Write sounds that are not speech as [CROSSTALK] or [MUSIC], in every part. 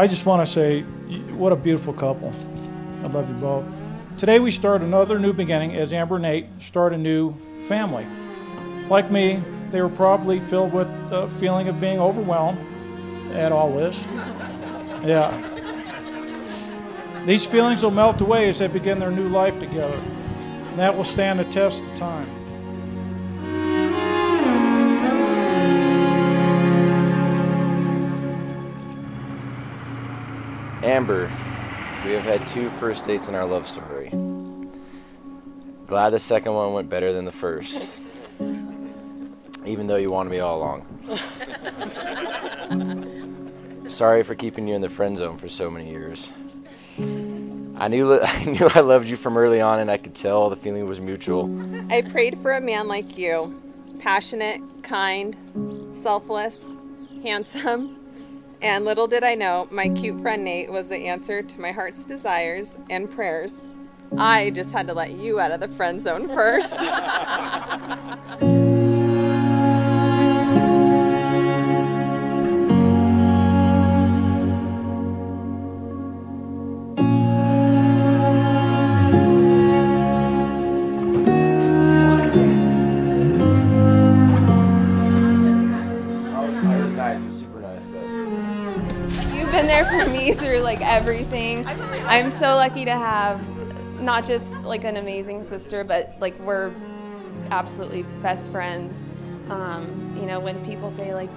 I just want to say, what a beautiful couple. I love you both. Today we start another new beginning as Amber and Nate start a new family. Like me, they were probably filled with a feeling of being overwhelmed at all this. [LAUGHS] Yeah. These feelings will melt away as they begin their new life together. And that will stand the test of time. Amber, we have had two first dates in our love story. Glad the second one went better than the first. Even though you wanted me all along. [LAUGHS] Sorry for keeping you in the friend zone for so many years. I knew [LAUGHS] I knew I loved you from early on and I could tell the feeling was mutual. I prayed for a man like you. Passionate, kind, selfless, handsome, and little did I know, my cute friend Nate was the answer to my heart's desires and prayers. I just had to let you out of the friend zone first. [LAUGHS] me through like everything. I'm so lucky to have not just like an amazing sister, but like we're absolutely best friends. Um, you know, when people say like,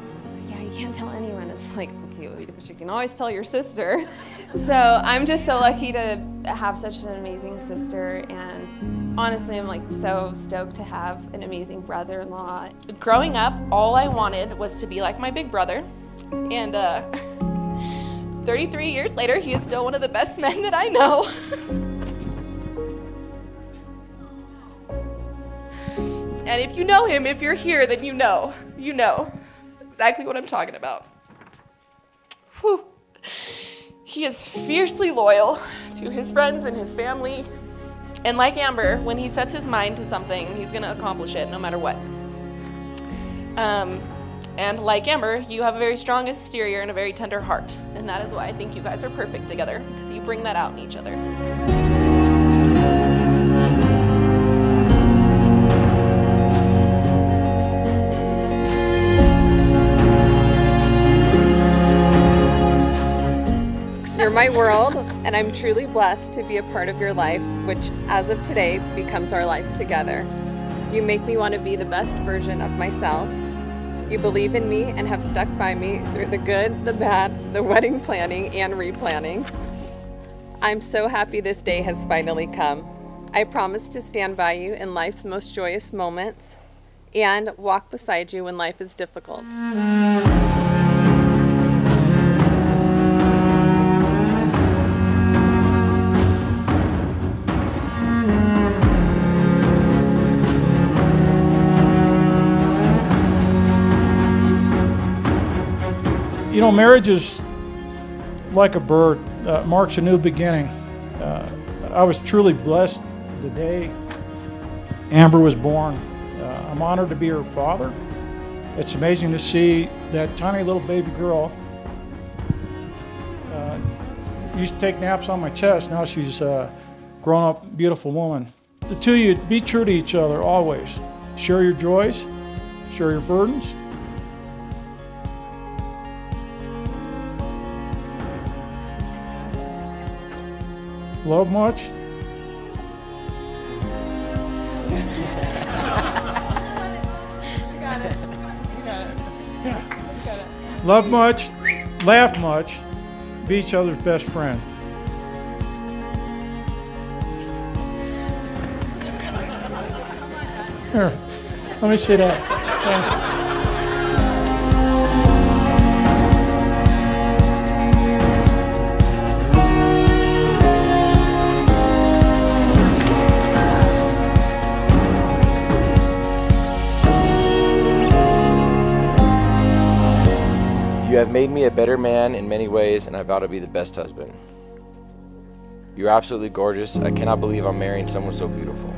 yeah, you can't tell anyone, it's like, okay, but you can always tell your sister. [LAUGHS] So I'm just so lucky to have such an amazing sister and honestly i'm like so stoked to have an amazing brother-in-law Growing up, all I wanted was to be like my big brother. And uh, [LAUGHS] 33 years later, he is still one of the best men that I know. and if you know him, if you're here, then you know. You know exactly what I'm talking about. Whew. He is fiercely loyal to his friends and his family. And like Amber, when he sets his mind to something, he's going to accomplish it no matter what. Um, and like Amber, you have a very strong exterior and a very tender heart. And that is why I think you guys are perfect together, because you bring that out in each other. You're my world, and I'm truly blessed to be a part of your life, which as of today becomes our life together. You make me want to be the best version of myself. You believe in me and have stuck by me through the good, the bad, the wedding planning, and replanning. I'm so happy this day has finally come. I promise to stand by you in life's most joyous moments and walk beside you when life is difficult. Know, marriage is like a bird, uh, marks a new beginning. Uh, I was truly blessed the day Amber was born. Uh, I'm honored to be her father. It's amazing to see that tiny little baby girl. Uh, used to take naps on my chest. Now she's a grown up, beautiful woman. The two of you, be true to each other always. Share your joys, share your burdens. Love much? Love much, laugh much, be each other's best friend. Here, let me see that. Yeah. Have made me a better man in many ways, and I vow to be the best husband. You're absolutely gorgeous. I cannot believe I'm marrying someone so beautiful.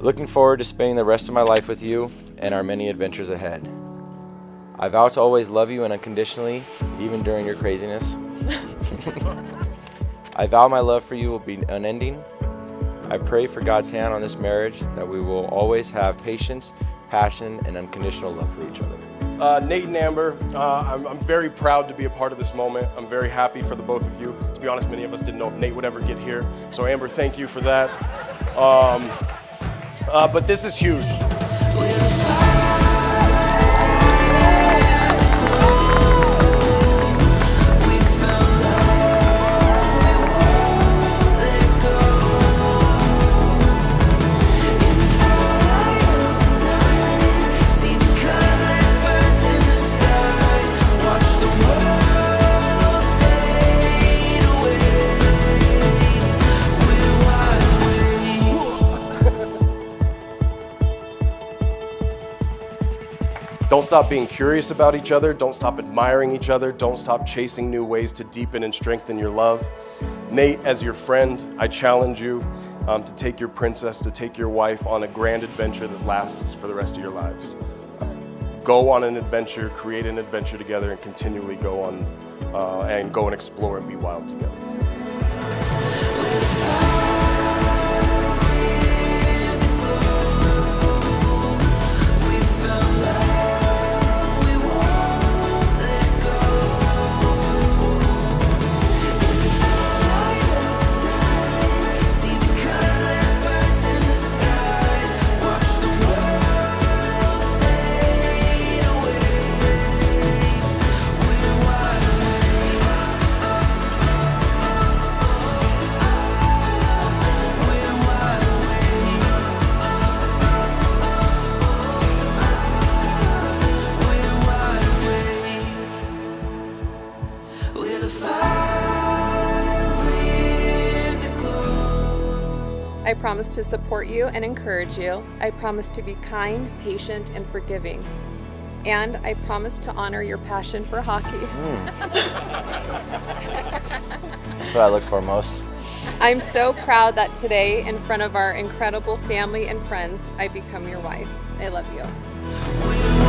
Looking forward to spending the rest of my life with you and our many adventures ahead. I vow to always love you and unconditionally, even during your craziness. [LAUGHS] I vow my love for you will be unending. I pray for God's hand on this marriage that we will always have patience, passion, and unconditional love for each other. Uh, Nate and Amber, uh, I'm, I'm very proud to be a part of this moment. I'm very happy for the both of you. To be honest, many of us didn't know if Nate would ever get here. So, Amber, thank you for that. Um, uh, but this is huge. Don't stop being curious about each other. Don't stop admiring each other. Don't stop chasing new ways to deepen and strengthen your love. Nate, as your friend, I challenge you um, to take your princess, to take your wife on a grand adventure that lasts for the rest of your lives. Go on an adventure, create an adventure together, and continually go on uh, and go and explore and be wild together. I promise to support you and encourage you. I promise to be kind, patient, and forgiving. And I promise to honor your passion for hockey. Hmm. [LAUGHS] That's what I look for most. I'm so proud that today, in front of our incredible family and friends, I become your wife. I love you.